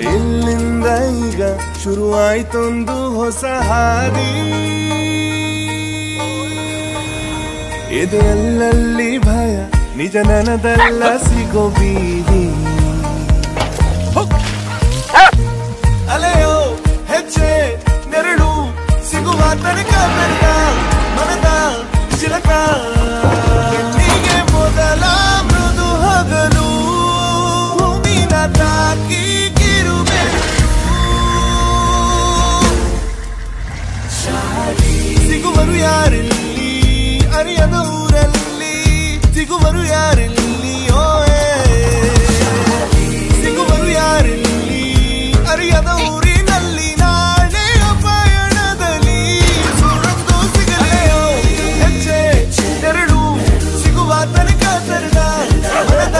ಇಲ್ಲಿಂದ ಈಗ ಶುರುವಾಯ್ತೊಂದು ಹೊಸ ಹಾದಿ. ಇದು ಎಲ್ಲಲ್ಲಿ ಭಯ, ನಿಜ ನನದಲ್ಲ ಸಿಗೋ ಬೀದಿ. ಅಲೆಯೋ ಹೆಚ್ಚೆ ನೆರಳು, ಸಿಗುವ ತನಕ ಸಿಗುವರು ಯಾರಿಲ್ಲಿ? ಅರಿಯದ ಊರಲ್ಲಿ ಸಿಗುವರು ಯಾರಿಲ್ಲಿ? ಓಯೇ. ಸಿಗುವರು ಯಾರಿಲ್ಲಿ? ಅರಿಯದ ಊರಿನಲ್ಲಿ ನಾಳೆಯ ಪಯಣದಲ್ಲಿ ಸುರಂದು ಸಿಗಲೆಯೋ ಹೆಜ್ಜೆ ಎರಡು ಸಿಗುವ ತನಕ ತರದ ಮರದ